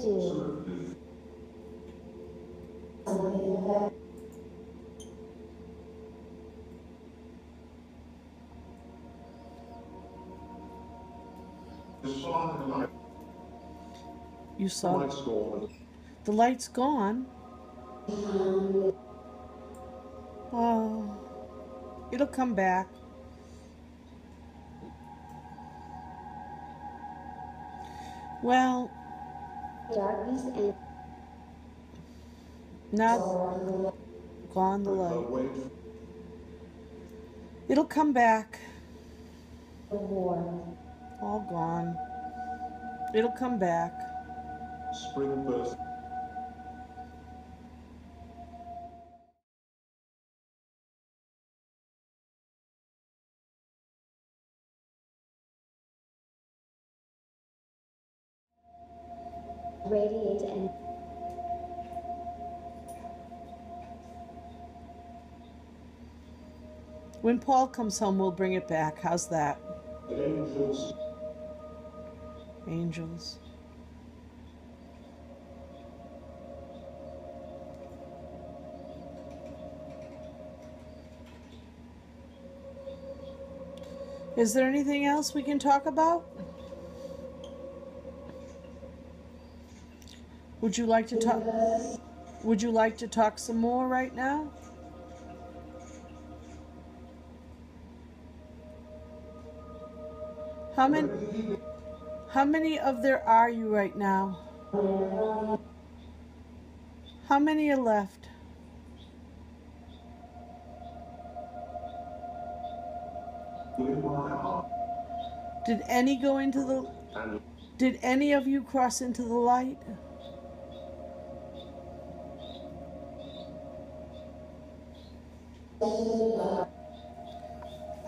do. You saw Lights gone. the light's gone. Oh, it'll come back. Well, Darkness and now gone the light. It'll come back. the warm. All gone. It'll come back. Spring burst. Radiate and When Paul comes home, we'll bring it back. How's that? Angels. Angels. Is there anything else we can talk about? Would you like to talk? Would you like to talk some more right now? How many? How many of there are you right now? How many are left? Did any go into the Did any of you cross into the light?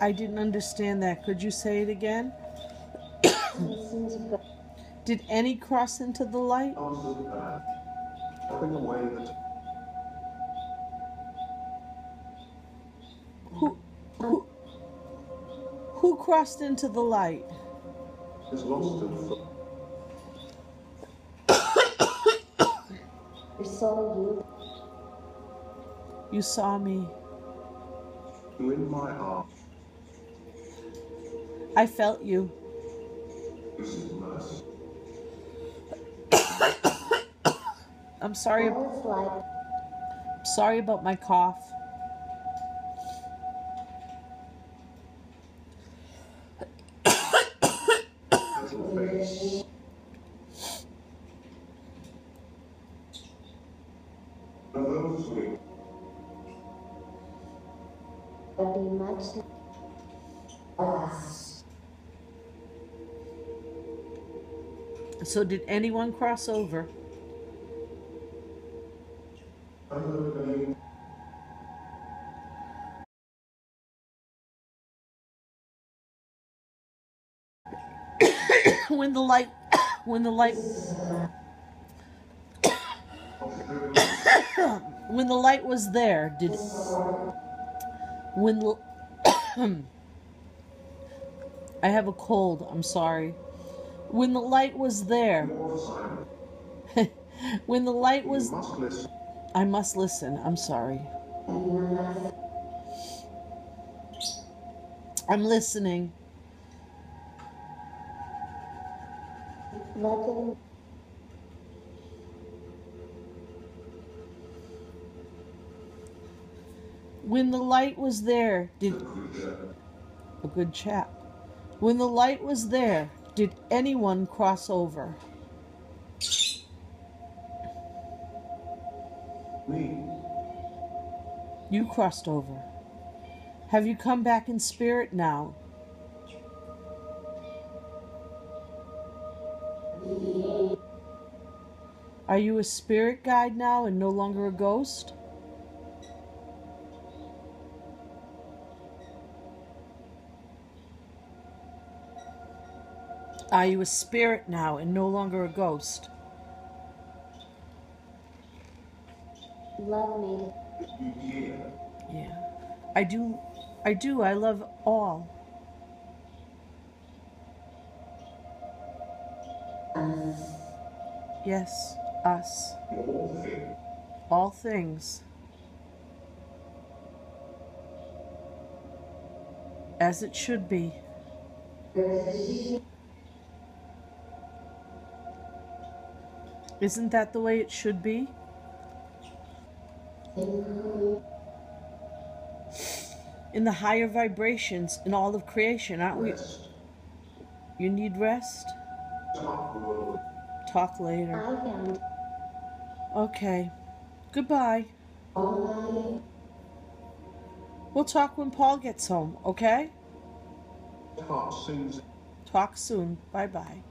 I didn't understand that. Could you say it again? Did any cross into the light? Who who who crossed into the light? is lost in thought. You saw me. You in my heart. I felt you. This is mercy. I'm sorry. you. All is light. Sorry about my cough. Less. So did anyone cross over? When the light when the light when the light was there did when the I have a cold I'm sorry. When the light was there when the light was must. I must listen I'm sorry. I'm listening. Let when the light was there did a good chap when the light was there did anyone cross over Me. You crossed over. Have you come back in spirit now? Are you a spirit guide now and no longer a ghost? Are you a spirit now and no longer a ghost? love me. Yeah. Yeah. I do I do. I love all. Yes, us. All things. As it should be. Isn't that the way it should be? In the higher vibrations in all of creation, aren't we? You need rest? Talk later. Okay. Goodbye. We'll talk when Paul gets home, okay? Talk soon. Talk soon. Bye bye.